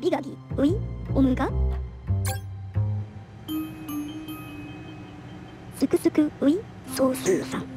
びがぎういおむが。すくすくういそうすうさん。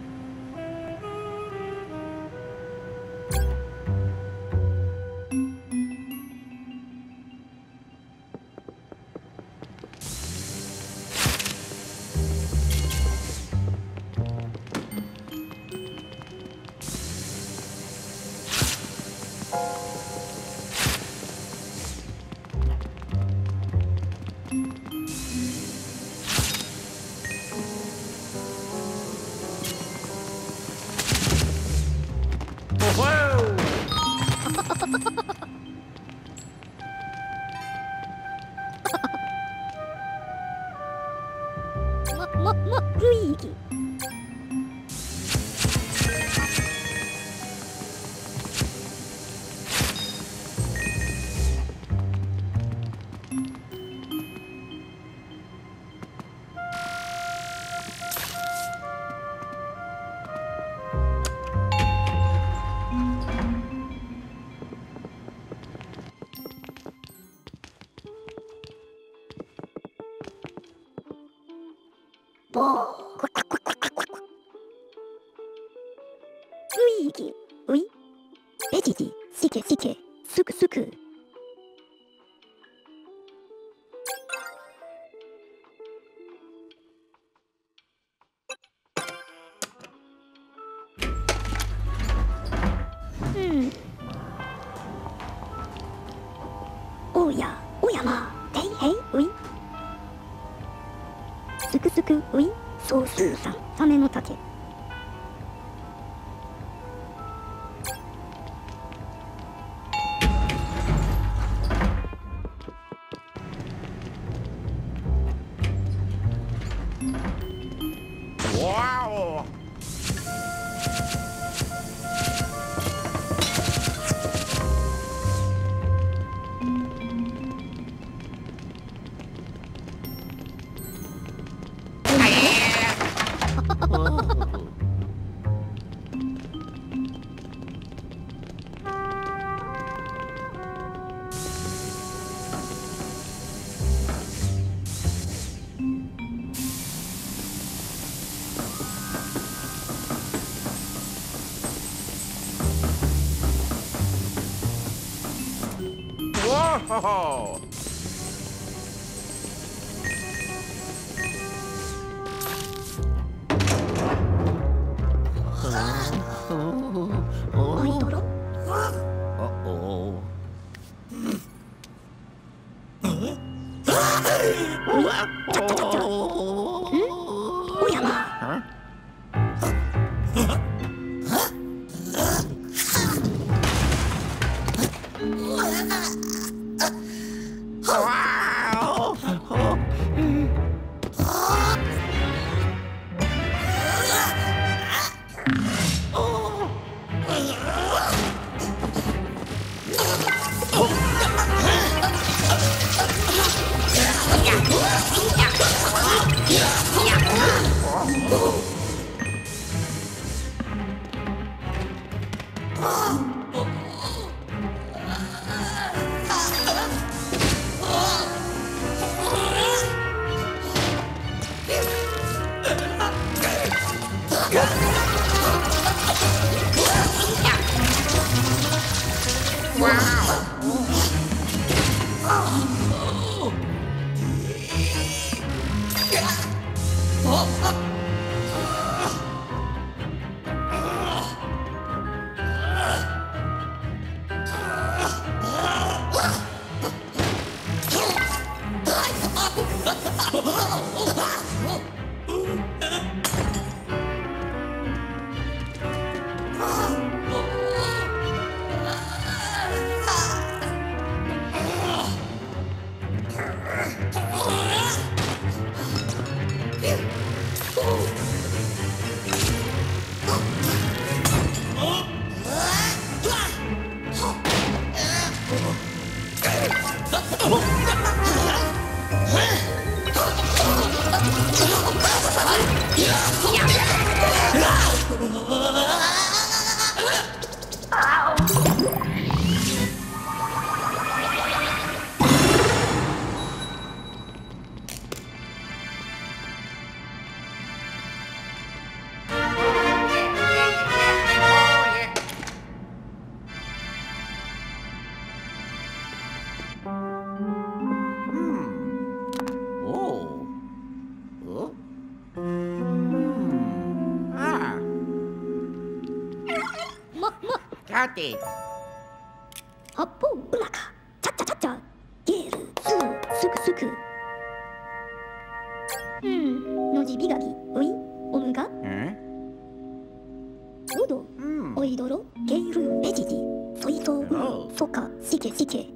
日上 ho, ho. て。八方裏か。チャッチャチャッチャゲールすぐすくすく。うん。のじびがぎういおむが。うんおど、うん、おいどろ。ゲールえじじそいとう。そか。しけしけ。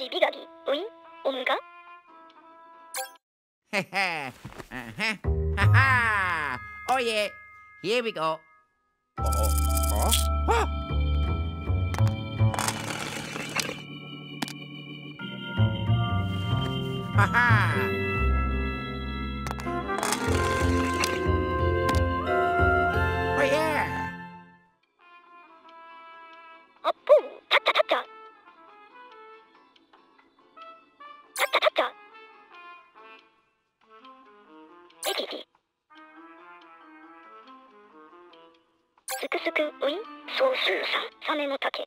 Biggie uh-huh. Haha. Oh yeah. Here we go. Oh. Huh? Huh? Haha. すくすくウィン総数3サメの竹。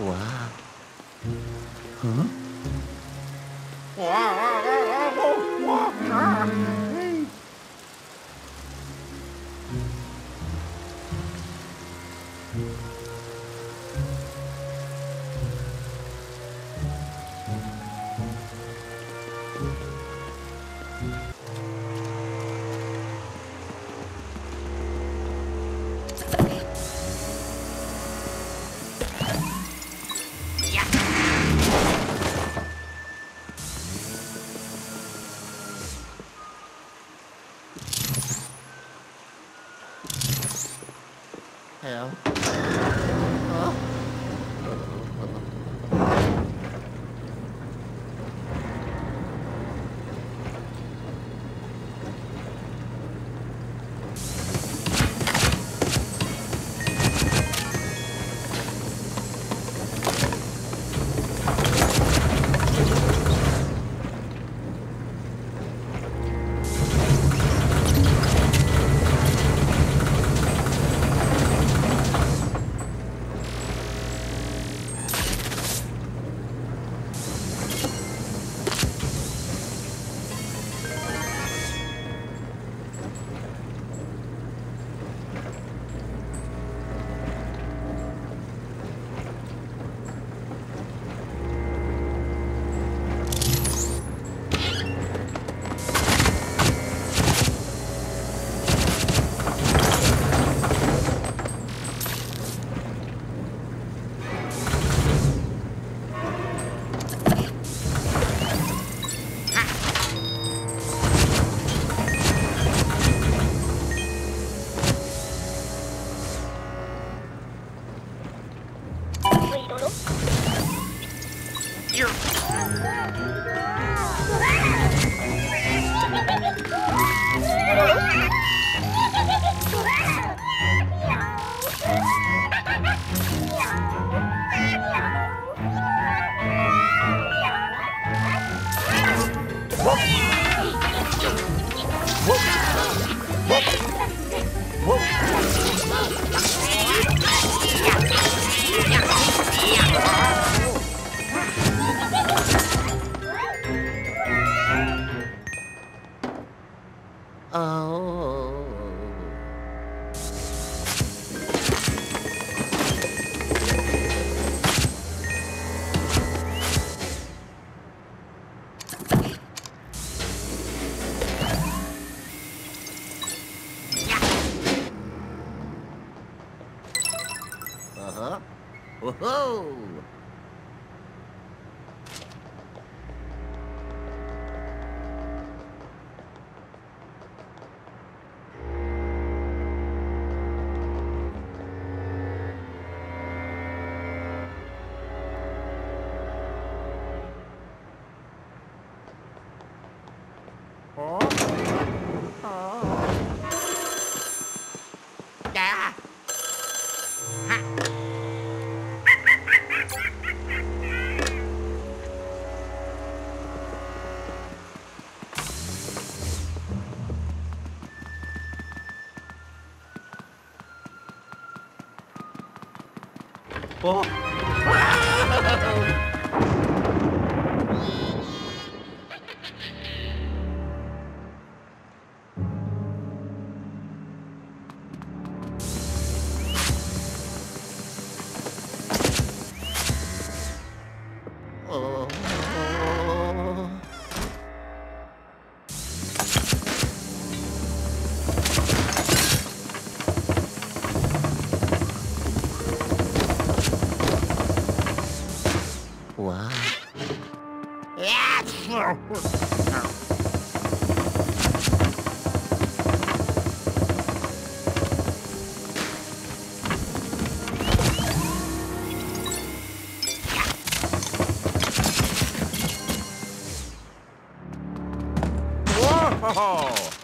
わあやっ 어. Oh.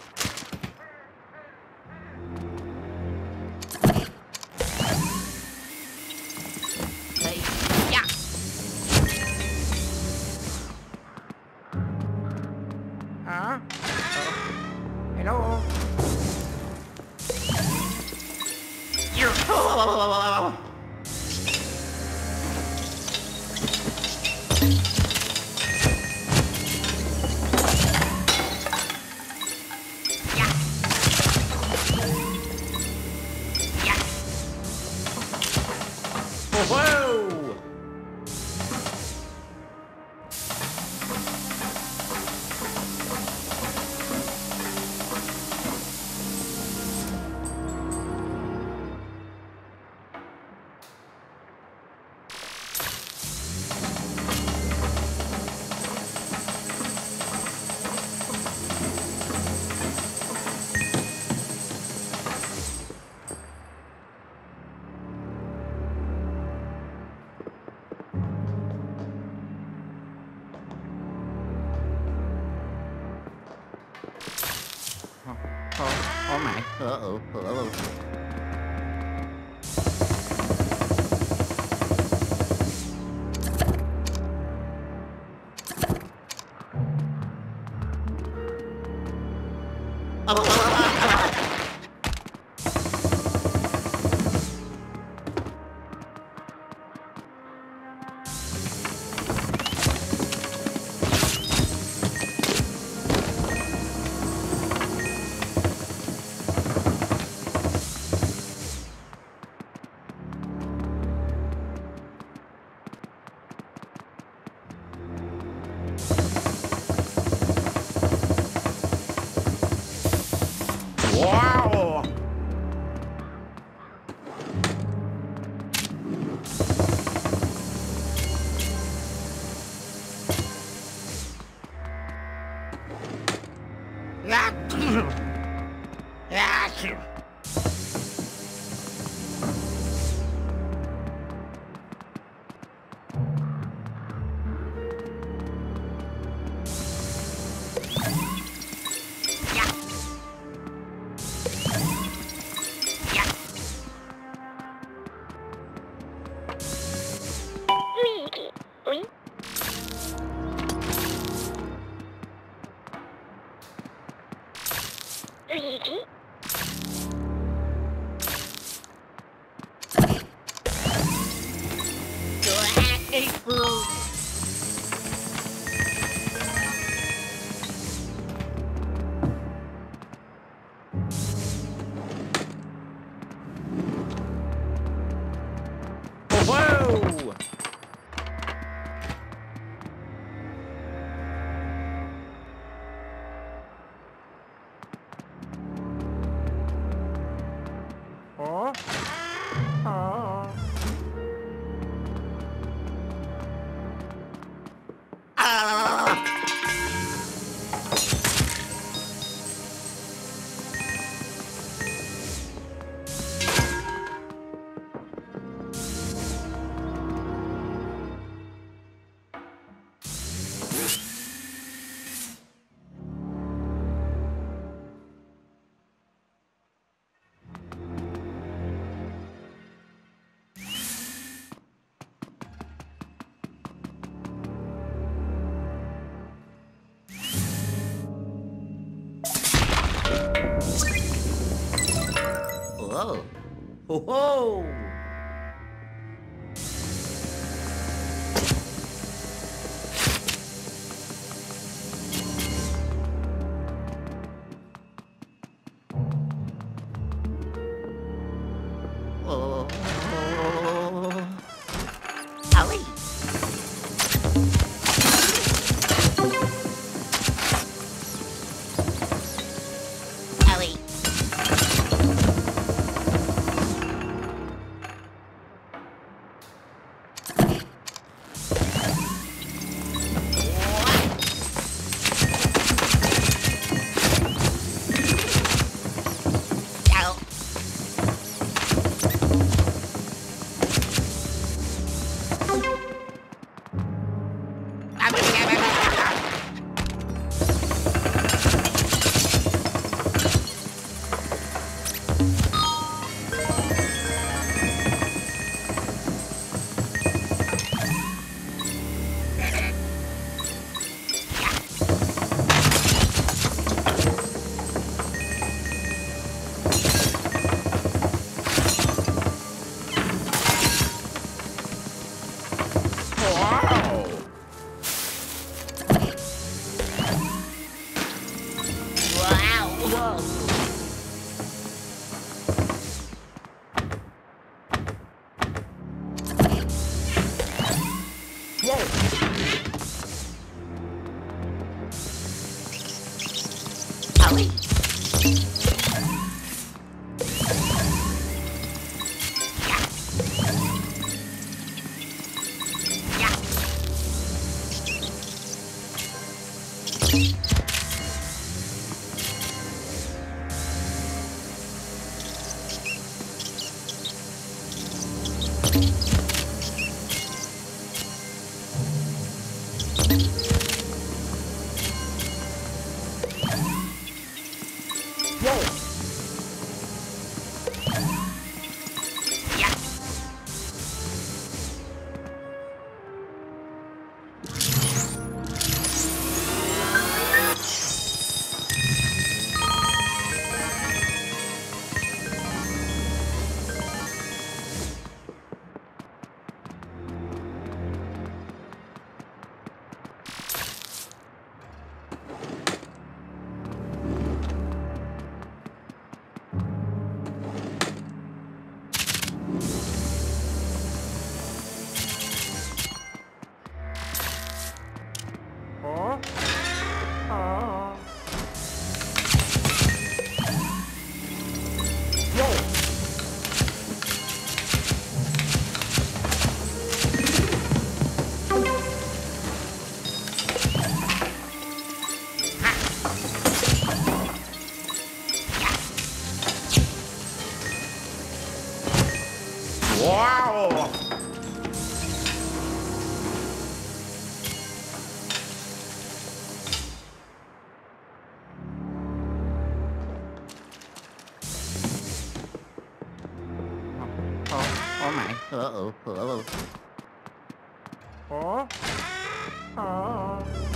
Aww.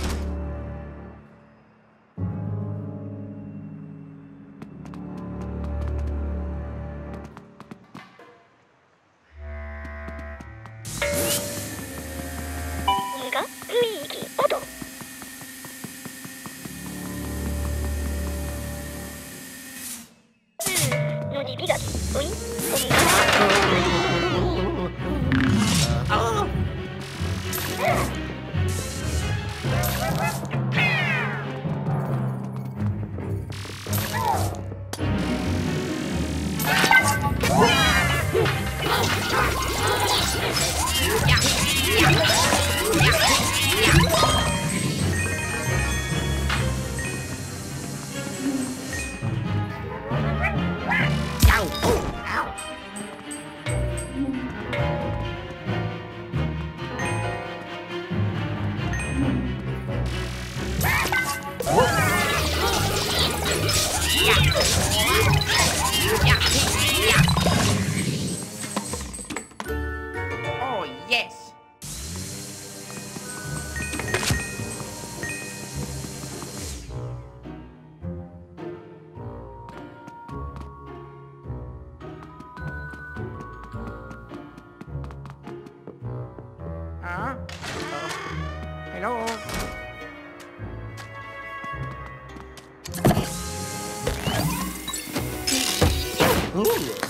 Ooh.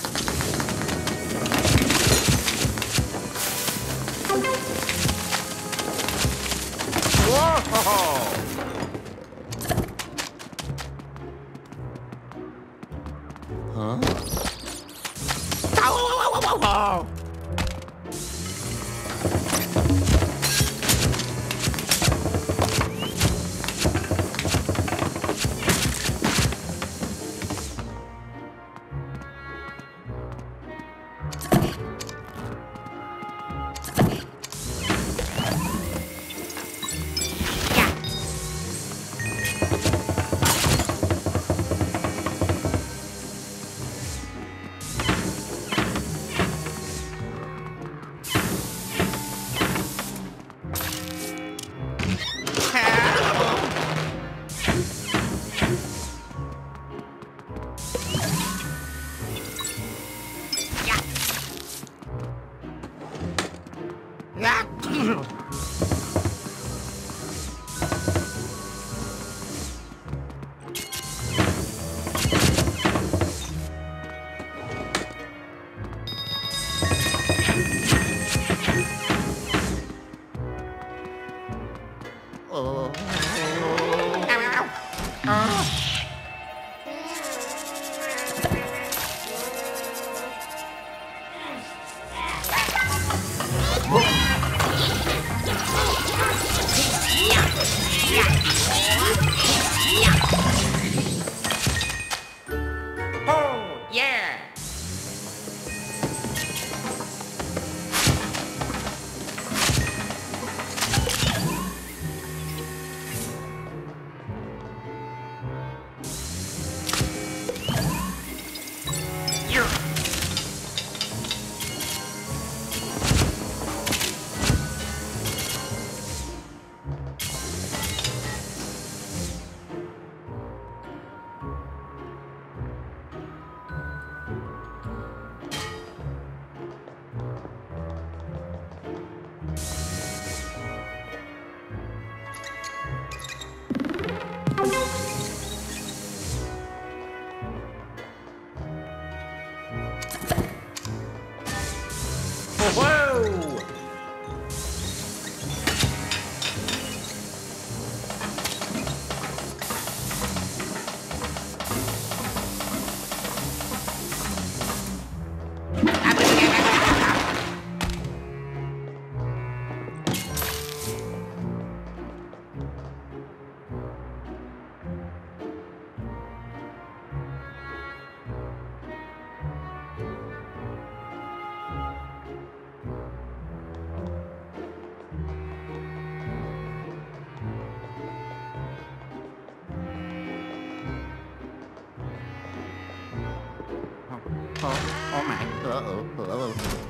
Ah! oh, oh my. Uh oh. Uh oh.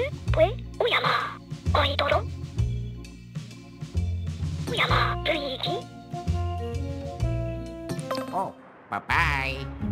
え？おやまおいどろ？おやまるいき Oh, bye bye.